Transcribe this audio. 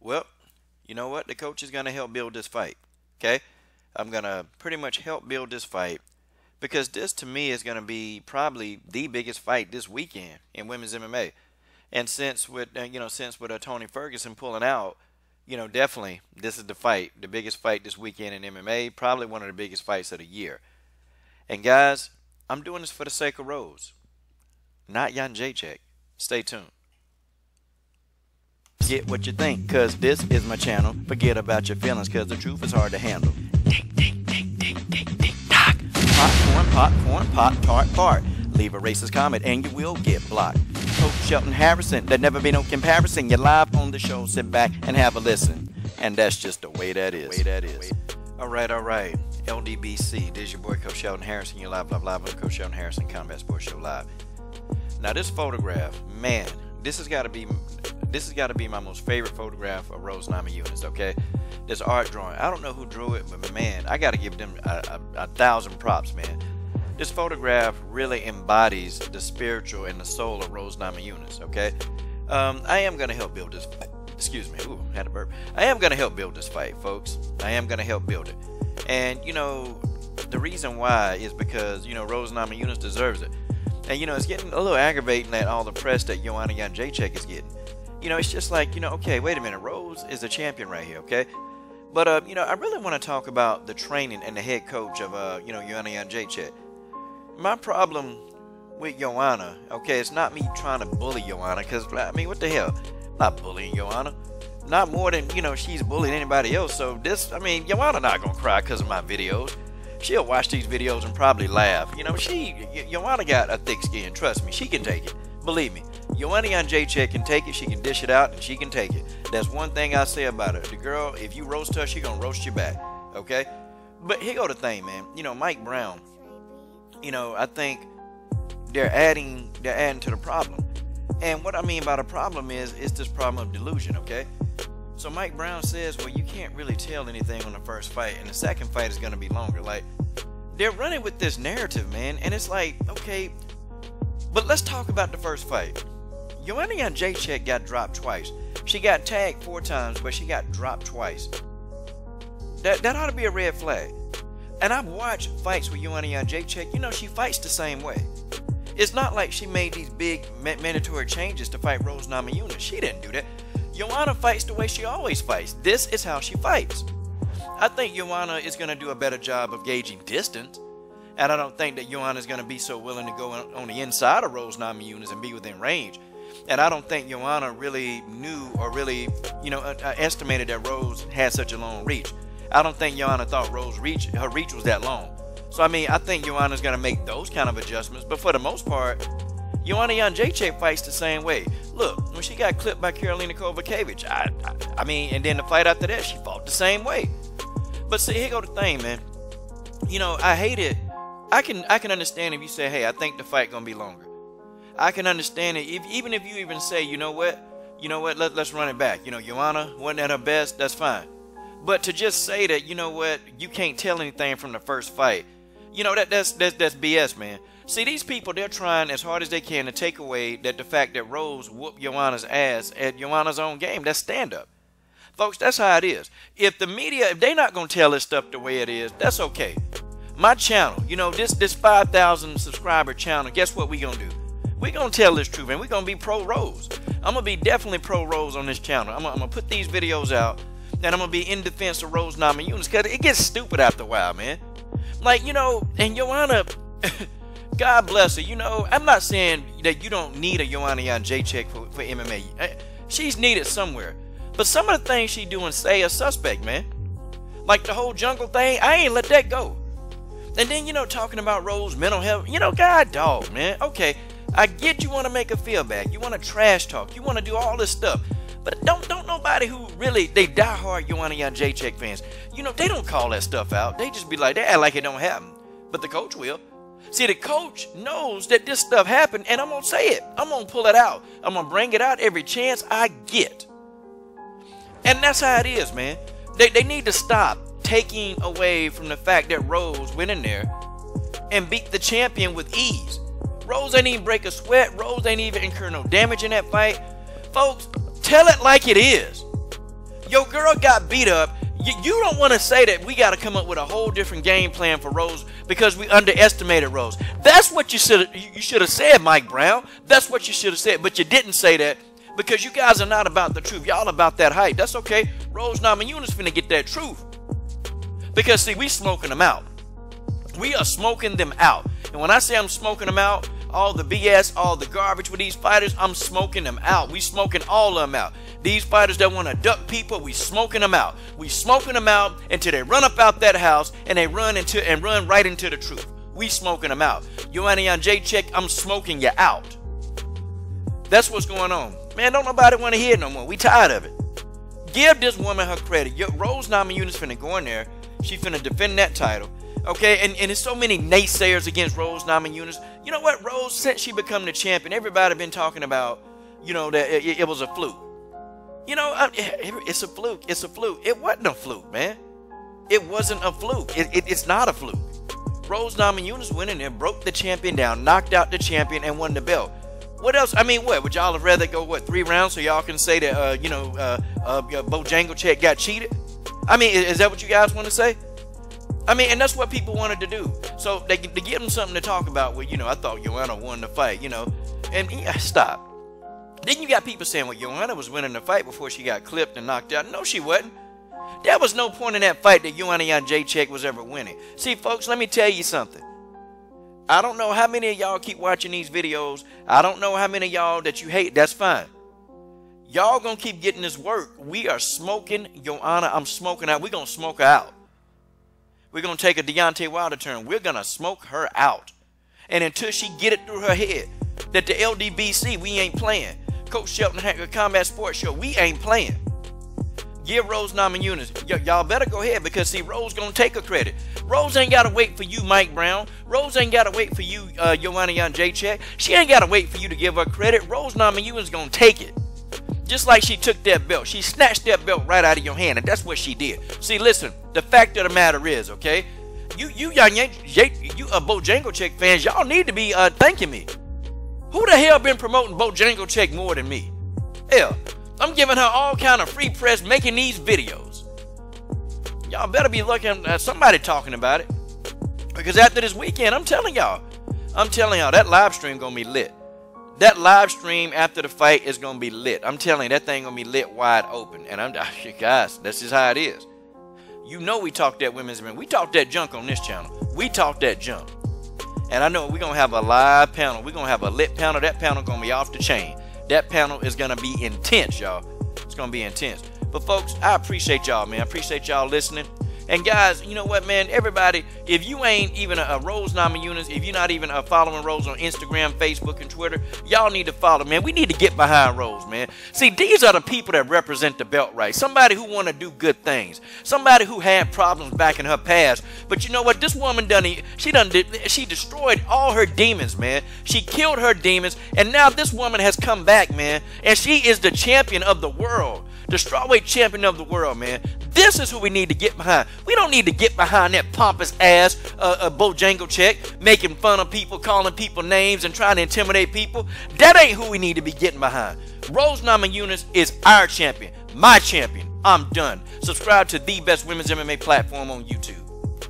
Well, you know what? The coach is going to help build this fight. Okay? I'm going to pretty much help build this fight because this to me is going to be probably the biggest fight this weekend in women's MMA. And since with uh, you know since with uh, Tony Ferguson pulling out, you know definitely this is the fight, the biggest fight this weekend in MMA, probably one of the biggest fights of the year. And guys, I'm doing this for the sake of Rose, not Jan Jacek. Stay tuned. Get what you think, cause this is my channel. Forget about your feelings, cause the truth is hard to handle. Tick, tick, tick, tick, tick, tick, tock. Popcorn, popcorn, pop tart, fart. Leave a racist comment and you will get blocked. Coach Shelton Harrison, there never be no comparison. You're live on the show, sit back and have a listen. And that's just the way that is. Way that is. All right, all right. LDBC, this is your boy Coach Shelton Harrison. You're live, live, live on Coach Shelton Harrison Combat Sports Show Live. Now this photograph, man, this has got to be this has got to be my most favorite photograph of Rose Namajunas. Okay, this art drawing. I don't know who drew it, but man, I got to give them a, a, a thousand props, man. This photograph really embodies the spiritual and the soul of Rose Namajunas. Okay, um, I am gonna help build this. Excuse me. Ooh, had a burp. I am gonna help build this fight, folks. I am gonna help build it. And you know, the reason why is because you know Rose Namajunas deserves it. And you know, it's getting a little aggravating that all the press that Joanna Jacek is getting. You know, it's just like, you know, okay, wait a minute, Rose is the champion right here, okay? But uh, you know, I really want to talk about the training and the head coach of uh, you know, Joanna Jacek. My problem with Joanna, okay, it's not me trying to bully Joanna, because I mean, what the hell? I'm not bullying Joanna. Not more than, you know, she's bullying anybody else. So this, I mean, Joanna not gonna cry because of my videos she'll watch these videos and probably laugh. You know, she, Joanna got a thick skin. Trust me, she can take it. Believe me. Joanna on Jacek can take it. She can dish it out and she can take it. That's one thing I say about her. The girl, if you roast her, she gonna roast you back. Okay? But here go the thing, man. You know, Mike Brown. You know, I think they're adding they're adding to the problem. And what I mean by the problem is it's this problem of delusion, okay? So Mike Brown says, well, you can't really tell anything on the first fight, and the second fight is to be longer. Like, they're running with this narrative, man, and it's like, okay, but let's talk about the first fight. Joanna Jacek got dropped twice. She got tagged four times, but she got dropped twice. That, that ought to be a red flag. And I've watched fights with Joanna Jacek. You know, she fights the same way. It's not like she made these big mandatory changes to fight Rose Namajunas. She didn't do that. Joanna fights the way she always fights. This is how she fights. I think Joanna is going to do a better job of gauging distance. And I don't think that Joanna is going to be so willing to go on the inside of Rose Namajunas and be within range. And I don't think Joanna really knew or really, you know, uh, uh, estimated that Rose had such a long reach. I don't think Joanna thought Rose reach her reach was that long. So I mean, I think Joanna's going to make those kind of adjustments. But for the most part, Joanna and Jacek fights the same way. Look, when she got clipped by Karolina Kowalkiewicz, I, I, I mean, and then the fight after that, she fought the same way. But see, here go the thing, man. You know, I hate it. I can I can understand if you say, hey, I think the fight gonna be longer. I can understand it. If even if you even say, you know what, you know what, let, let's run it back. You know, Joanna wasn't at her best, that's fine. But to just say that, you know what, you can't tell anything from the first fight, you know that that's that's that's BS, man. See, these people, they're trying as hard as they can to take away that the fact that Rose whooped Joanna's ass at Joanna's own game. That's stand up. Folks, that's how it is. If the media, if they're not going to tell this stuff the way it is, that's okay. My channel, you know, this this 5,000 subscriber channel, guess what we going to do? We going to tell this truth, and we're going to be pro Rose. I'm going to be definitely pro Rose on this channel. I'm, going to put these videos out, and I'm going to be in defense of Rose Namajunas, because it gets stupid after a while, man. Like, you know, and Joanna... God bless her. You know, I'm not saying that you don't need a Joanna Jacek for, for MMA. Eh, she's needed somewhere. But some of the things she doing say a suspect, man. Like the whole jungle thing, I ain't let that go. And then, you know, talking about Rose mental health, you know, God dog, man. Okay, I get you want to make a feel bad. You want to trash talk. You want to do all this stuff. But don't don't nobody who really they die hard Joanna Jacek fans. You know, they don't call that stuff out. They just be like, they act like it don't happen. But the coach will. See, the coach knows that this stuff happened, and I'm to say it. I'm to pull it out. I'm to bring it out every chance I get. And that's how it is, man. They, they need to stop taking away from the fact that Rose went in there and beat the champion with ease. Rose ain't even break a sweat. Rose ain't even incur no damage in that fight. Folks, tell it like it is. Your girl got beat up. You, you don't want to say that we got to come up with a whole different game plan for Rose because we underestimated Rose. That's what you should you should have said, Mike Brown. That's what you should have said, but you didn't say that because you guys are not about the truth. Y'all about that hype. That's okay. Rose Namajunas finna get that truth. Because see, we smoking them out. We are smoking them out. And when I say I'm smoking them out, all the BS, all the garbage with these fighters, I'm smoking them out. We smoking all of them out. These fighters that want to duck people, we smoking them out. We smoking them out until they run up out that house and they run into and run right into the truth. We smoking them out. Joanna Jędrzejczyk, I'm smoking you out. That's what's going on. Man, don't nobody want to hear no more. We tired of it. Give this woman her credit. Yo, Rose Namajunas finna go in there. She finna defend that title. Okay, and, and there's so many naysayers against Rose Namajunas. You know what, Rose, since she become the champion, everybody been talking about, you know, that it, it was a fluke. You know, it's a fluke. It's a fluke. It wasn't a fluke, man. It wasn't a fluke. It, it, it's not a fluke. Rose Namajunas went in there, broke the champion down, knocked out the champion, and won the belt. What else? I mean, what would y'all have rather go what three rounds so y'all can say that uh, you know uh, uh, Bojangles got cheated? I mean, is that what you guys want to say? I mean, and that's what people wanted to do. So they, they give them something to talk about. Well, you know, I thought Joanna won the fight, you know. And yeah, stop. Then you got people saying, well, Joanna was winning the fight before she got clipped and knocked out. No, she wasn't. There was no point in that fight that Joanna Jędrzejczyk was ever winning. See, folks, let me tell you something. I don't know how many of y'all keep watching these videos. I don't know how many of y'all that you hate. That's fine. Y'all gonna keep getting this work. We are smoking Joanna. I'm smoking out. We're gonna smoke her out. We're going to take a Deontay Wilder turn. We're going to smoke her out. And until she get it through her head that the LDBC, we ain't playing. Coach Shelton Hacker Combat Sports Show, we ain't playing. Give Rose Namajunas. y'all better go ahead because see, Rose gonna take her credit. Rose ain't gotta wait for you, Mike Brown. Rose ain't gotta wait for you, uh, Joanna Jędrzejczyk. She ain't gotta wait for you to give her credit. Rose Namajunas gonna take it. Just like she took that belt. She snatched that belt right out of your hand, and that's what she did. See, listen, the fact of the matter is, okay, you you young you uh, Check fans, y'all need to be uh, thanking me. Who the hell been promoting Bojangles more than me? Hell, I'm giving her all kind of free press making these videos. Y'all better be looking at somebody talking about it. Because after this weekend, I'm telling y'all, I'm telling y'all that live stream gonna be lit. That live stream after the fight is gonna be lit. I'm telling you, that thing gonna be lit wide open. And I'm guys, this is how it is. You know we talk that women's men. We talk that junk on this channel. We talk that junk. And I know we're gonna have a live panel. We're gonna have a lit panel. That panel gonna be off the chain. That panel is gonna be intense, y'all. It's gonna be intense. But folks, I appreciate y'all, man. I appreciate y'all listening. And guys, you know what, man? Everybody, if you ain't even a, a Rose Namajunas, if you're not even a following Rose on Instagram, Facebook, and Twitter, y'all need to follow, man. We need to get behind Rose, man. See, these are the people that represent the belt right. Somebody who want to do good things. Somebody who had problems back in her past. But you know what? This woman done, she done, she destroyed all her demons, man. She killed her demons, and now this woman has come back, man, and she is the champion of the world the strawweight champion of the world, man. This is who we need to get behind. We don't need to get behind that pompous ass uh, uh, Bojangles making fun of people, calling people names, and trying to intimidate people. That ain't who we need to be getting behind. Rose Namajunas is our champion, my champion. I'm done. Subscribe to the best women's MMA platform on YouTube.